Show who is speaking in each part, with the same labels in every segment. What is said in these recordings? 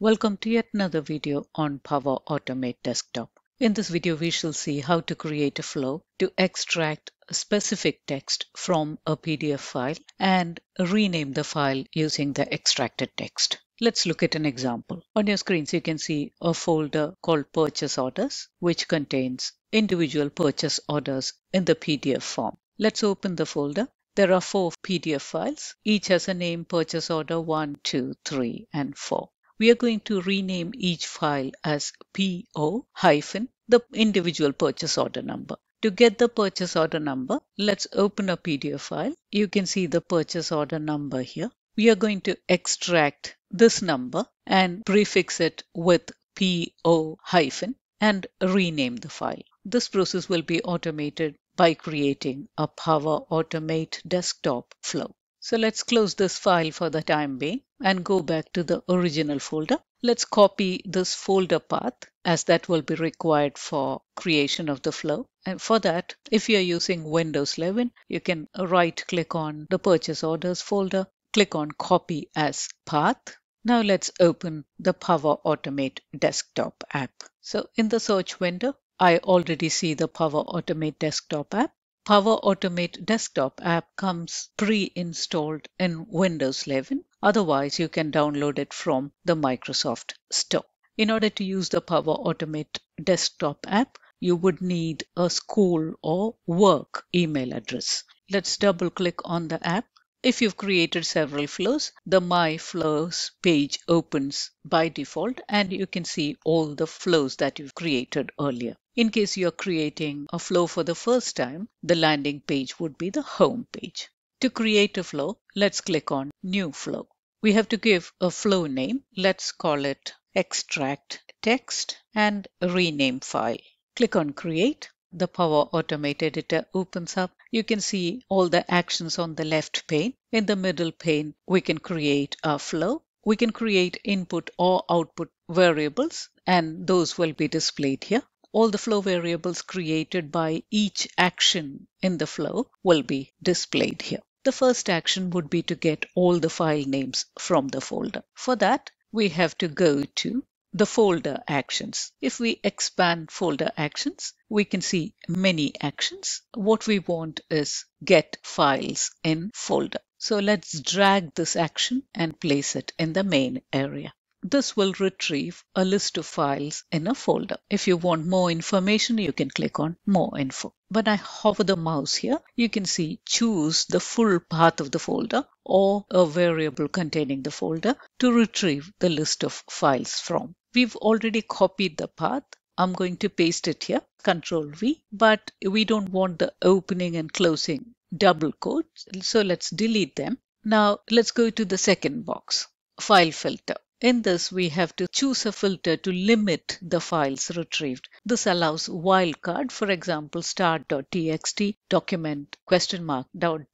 Speaker 1: Welcome to yet another video on Power Automate Desktop. In this video, we shall see how to create a flow to extract specific text from a PDF file and rename the file using the extracted text. Let's look at an example. On your screens, you can see a folder called Purchase Orders, which contains individual purchase orders in the PDF form. Let's open the folder. There are four PDF files. Each has a name purchase order 1, 2, 3, and 4 we are going to rename each file as PO hyphen the individual purchase order number. To get the purchase order number, let's open a PDF file. You can see the purchase order number here. We are going to extract this number and prefix it with PO hyphen and rename the file. This process will be automated by creating a Power Automate desktop flow. So let's close this file for the time being and go back to the original folder. Let's copy this folder path as that will be required for creation of the flow. And for that, if you're using Windows 11, you can right click on the purchase orders folder, click on copy as path. Now let's open the Power Automate desktop app. So in the search window, I already see the Power Automate desktop app. Power Automate desktop app comes pre-installed in Windows 11. Otherwise, you can download it from the Microsoft Store. In order to use the Power Automate desktop app, you would need a school or work email address. Let's double click on the app. If you've created several flows, the My Flows page opens by default and you can see all the flows that you've created earlier. In case you're creating a flow for the first time, the landing page would be the home page. To create a flow, let's click on New Flow. We have to give a flow name. Let's call it Extract Text and Rename File. Click on Create. The Power Automate Editor uh, opens up. You can see all the actions on the left pane. In the middle pane, we can create a flow. We can create input or output variables, and those will be displayed here all the flow variables created by each action in the flow will be displayed here. The first action would be to get all the file names from the folder. For that, we have to go to the folder actions. If we expand folder actions, we can see many actions. What we want is get files in folder. So let's drag this action and place it in the main area. This will retrieve a list of files in a folder. If you want more information, you can click on More Info. When I hover the mouse here, you can see choose the full path of the folder or a variable containing the folder to retrieve the list of files from. We've already copied the path. I'm going to paste it here, Control V, but we don't want the opening and closing double quotes. So let's delete them. Now let's go to the second box, File Filter. In this, we have to choose a filter to limit the files retrieved. This allows wildcard, for example, start.txt, document question mark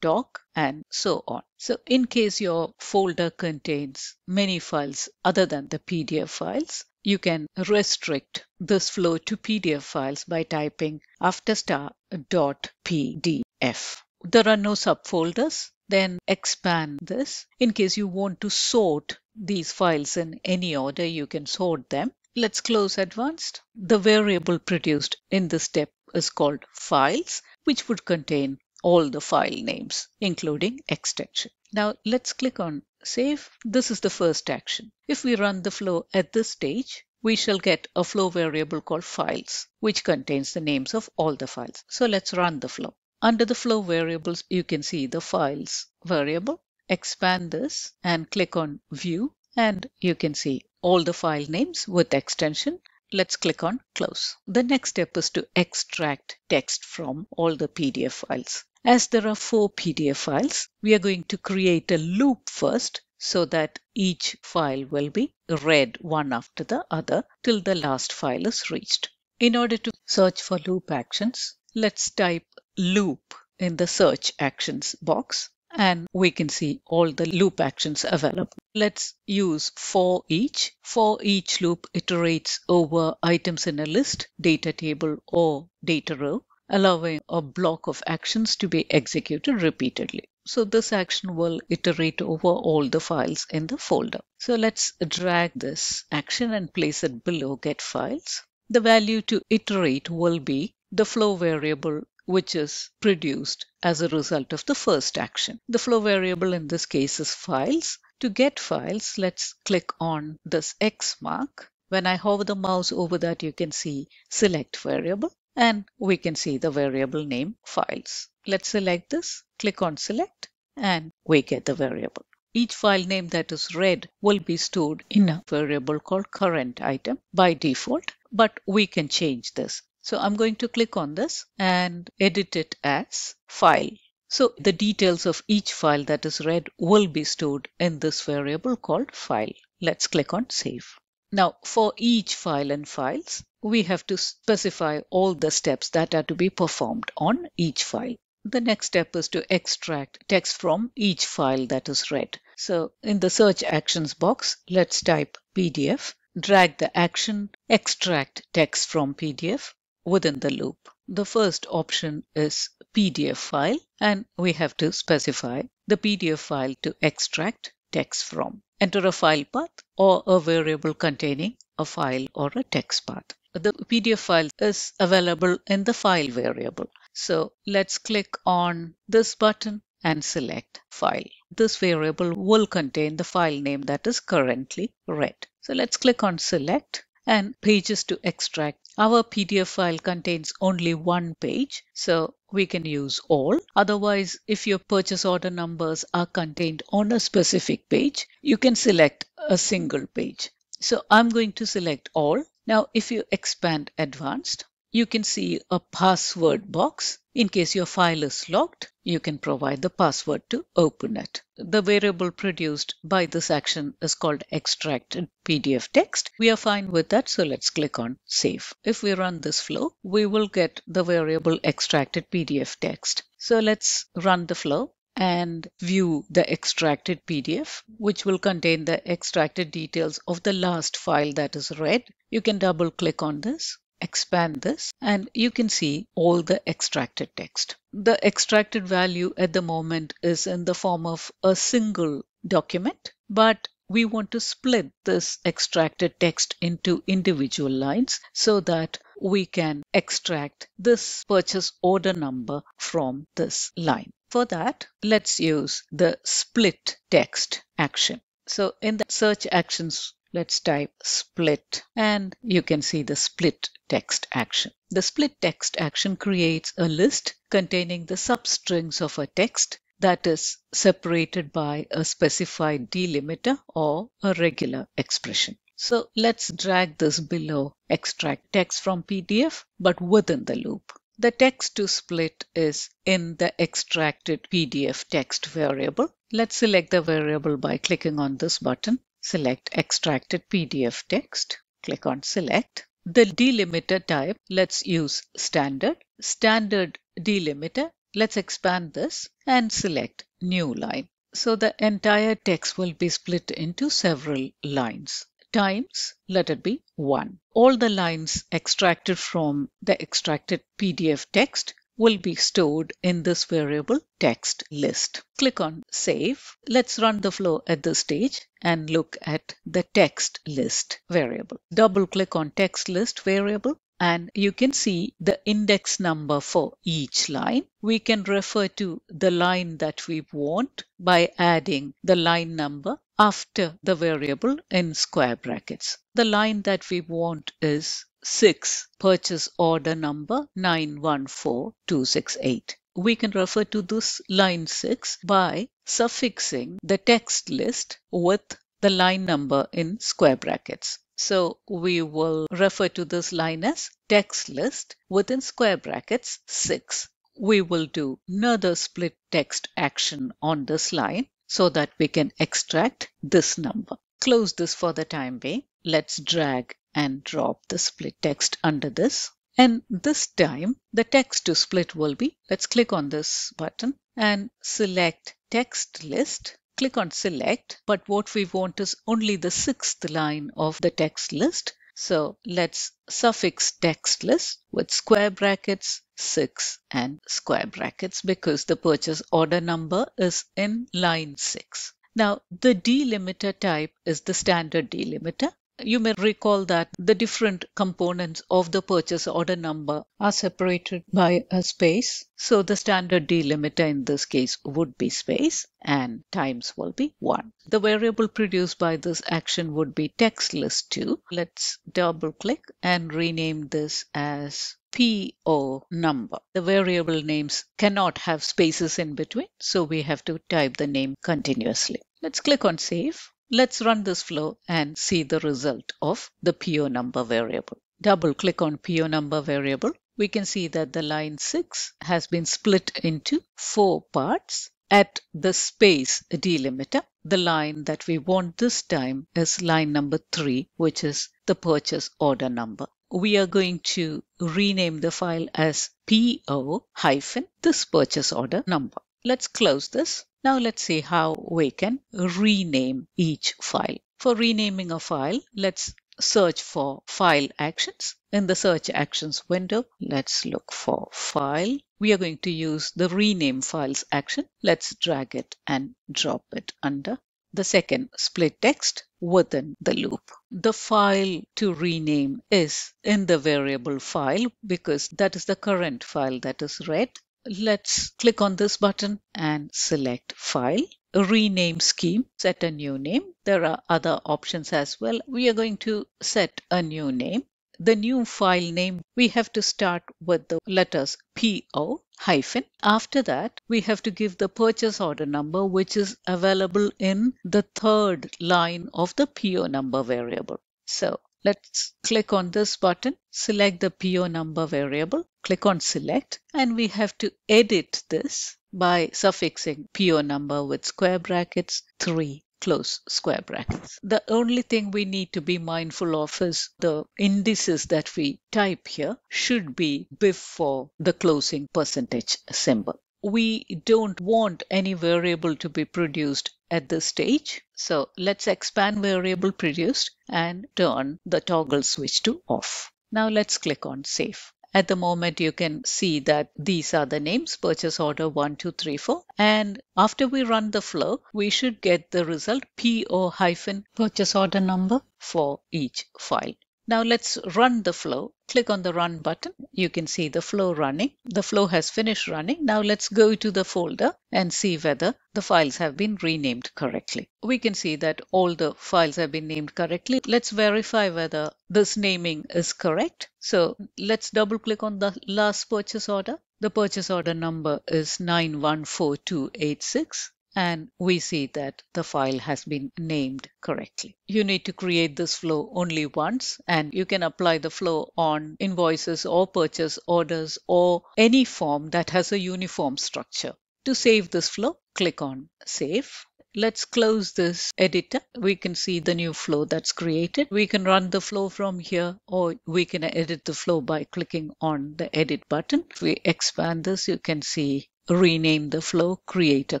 Speaker 1: doc, and so on. So in case your folder contains many files other than the PDF files, you can restrict this flow to PDF files by typing after star dot pdf. There are no subfolders. Then expand this. In case you want to sort these files in any order, you can sort them. Let's close advanced. The variable produced in this step is called files, which would contain all the file names, including extension. Now let's click on save. This is the first action. If we run the flow at this stage, we shall get a flow variable called files, which contains the names of all the files. So let's run the flow. Under the flow variables, you can see the files variable. Expand this and click on view and you can see all the file names with extension. Let's click on close. The next step is to extract text from all the PDF files. As there are four PDF files, we are going to create a loop first so that each file will be read one after the other till the last file is reached. In order to search for loop actions, let's type loop in the search actions box and we can see all the loop actions available. Let's use for each. For each loop iterates over items in a list, data table or data row, allowing a block of actions to be executed repeatedly. So this action will iterate over all the files in the folder. So let's drag this action and place it below get files. The value to iterate will be the flow variable which is produced as a result of the first action. The flow variable in this case is files. To get files, let's click on this X mark. When I hover the mouse over that, you can see select variable and we can see the variable name files. Let's select this, click on select and we get the variable. Each file name that is read will be stored in a variable called current item by default, but we can change this. So I'm going to click on this and edit it as file. So the details of each file that is read will be stored in this variable called file. Let's click on save. Now for each file and files, we have to specify all the steps that are to be performed on each file. The next step is to extract text from each file that is read. So in the search actions box, let's type PDF, drag the action, extract text from PDF, within the loop. The first option is PDF file and we have to specify the PDF file to extract text from. Enter a file path or a variable containing a file or a text path. The PDF file is available in the file variable. So let's click on this button and select file. This variable will contain the file name that is currently read. So let's click on select and pages to extract. Our PDF file contains only one page, so we can use all. Otherwise, if your purchase order numbers are contained on a specific page, you can select a single page. So I'm going to select all. Now, if you expand advanced, you can see a password box. In case your file is locked, you can provide the password to open it. The variable produced by this action is called extracted PDF text. We are fine with that, so let's click on save. If we run this flow, we will get the variable extracted PDF text. So let's run the flow and view the extracted PDF, which will contain the extracted details of the last file that is read. You can double click on this expand this and you can see all the extracted text. The extracted value at the moment is in the form of a single document, but we want to split this extracted text into individual lines so that we can extract this purchase order number from this line. For that, let's use the split text action. So in the search actions Let's type split and you can see the split text action. The split text action creates a list containing the substrings of a text that is separated by a specified delimiter or a regular expression. So let's drag this below extract text from PDF but within the loop. The text to split is in the extracted PDF text variable. Let's select the variable by clicking on this button Select extracted PDF text. Click on select. The delimiter type, let's use standard. Standard delimiter, let's expand this and select new line. So the entire text will be split into several lines. Times, let it be 1. All the lines extracted from the extracted PDF text will be stored in this variable text list. Click on save. Let's run the flow at this stage and look at the text list variable. Double click on text list variable and you can see the index number for each line. We can refer to the line that we want by adding the line number after the variable in square brackets. The line that we want is 6 purchase order number 914268. We can refer to this line 6 by suffixing the text list with the line number in square brackets. So we will refer to this line as text list within square brackets 6. We will do another split text action on this line so that we can extract this number. Close this for the time being. Let's drag and drop the split text under this. And this time the text to split will be, let's click on this button and select text list. Click on select, but what we want is only the sixth line of the text list. So let's suffix text list with square brackets 6 and square brackets because the purchase order number is in line 6. Now, the delimiter type is the standard delimiter you may recall that the different components of the purchase order number are separated by a space. So the standard delimiter in this case would be space and times will be 1. The variable produced by this action would be text list 2. Let's double click and rename this as PO number. The variable names cannot have spaces in between, so we have to type the name continuously. Let's click on save Let's run this flow and see the result of the PO number variable. Double click on PO number variable. We can see that the line 6 has been split into four parts. At the space delimiter, the line that we want this time is line number 3, which is the purchase order number. We are going to rename the file as PO hyphen this purchase order number. Let's close this now let's see how we can rename each file. For renaming a file, let's search for file actions. In the search actions window, let's look for file. We are going to use the rename files action. Let's drag it and drop it under the second split text within the loop. The file to rename is in the variable file because that is the current file that is read Let's click on this button and select File, Rename Scheme, set a new name. There are other options as well. We are going to set a new name. The new file name, we have to start with the letters PO hyphen. After that, we have to give the purchase order number, which is available in the third line of the PO number variable. So Let's click on this button, select the PO number variable, click on select, and we have to edit this by suffixing PO number with square brackets 3 close square brackets. The only thing we need to be mindful of is the indices that we type here should be before the closing percentage symbol we don't want any variable to be produced at this stage. So let's expand variable produced and turn the toggle switch to off. Now let's click on save. At the moment, you can see that these are the names purchase order 1, 2, 3, 4. And after we run the flow, we should get the result PO hyphen purchase order number for each file. Now let's run the flow. Click on the run button. You can see the flow running. The flow has finished running. Now let's go to the folder and see whether the files have been renamed correctly. We can see that all the files have been named correctly. Let's verify whether this naming is correct. So let's double click on the last purchase order. The purchase order number is 914286 and we see that the file has been named correctly. You need to create this flow only once and you can apply the flow on invoices or purchase orders or any form that has a uniform structure. To save this flow, click on Save. Let's close this editor. We can see the new flow that's created. We can run the flow from here or we can edit the flow by clicking on the edit button. If we expand this, you can see rename the flow, create a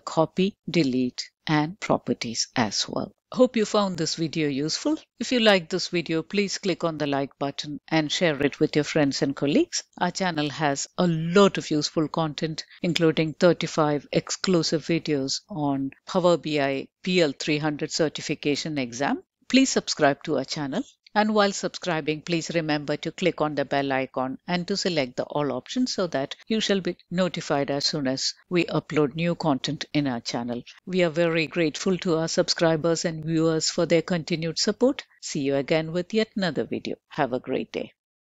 Speaker 1: copy, delete, and properties as well. Hope you found this video useful. If you like this video, please click on the like button and share it with your friends and colleagues. Our channel has a lot of useful content, including 35 exclusive videos on Power BI PL300 certification exam. Please subscribe to our channel and while subscribing, please remember to click on the bell icon and to select the all option so that you shall be notified as soon as we upload new content in our channel. We are very grateful to our subscribers and viewers for their continued support. See you again with yet another video. Have a great day.